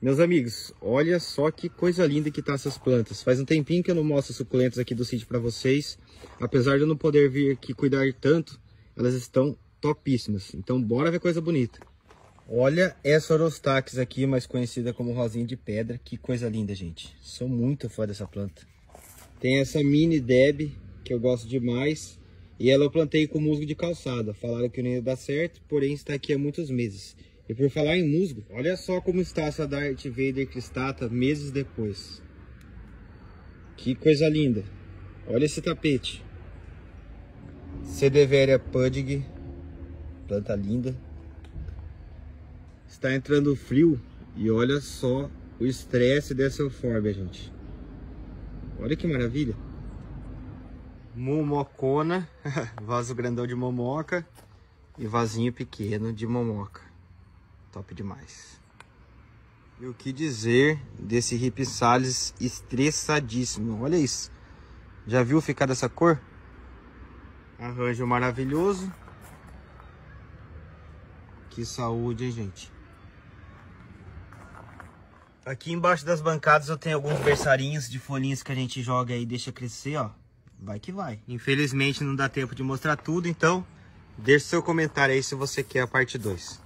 Meus amigos, olha só que coisa linda que tá essas plantas. Faz um tempinho que eu não mostro suculentas aqui do sítio para vocês. Apesar de eu não poder vir aqui cuidar tanto, elas estão topíssimas. Então bora ver coisa bonita. Olha essa Orostax aqui, mais conhecida como rosinha de pedra. Que coisa linda, gente. Sou muito fã dessa planta. Tem essa mini Deb, que eu gosto demais. E ela eu plantei com musgo de calçada. Falaram que não ia dar certo, porém está aqui há muitos meses. E por falar em musgo, olha só como está essa Darth Vader cristata meses depois. Que coisa linda. Olha esse tapete. Cedeveria Pudig. Planta linda. Está entrando frio e olha só o estresse dessa eufórbia, gente. Olha que maravilha. Momocona, vaso grandão de momoca e vasinho pequeno de momoca. Top demais. E o que dizer desse Ripsalis estressadíssimo. Olha isso. Já viu ficar dessa cor? Arranjo maravilhoso. Que saúde, hein, gente? Aqui embaixo das bancadas eu tenho alguns berçarinhos de folhinhas que a gente joga aí e deixa crescer, ó. Vai que vai. Infelizmente não dá tempo de mostrar tudo, então deixe seu comentário aí se você quer a parte 2.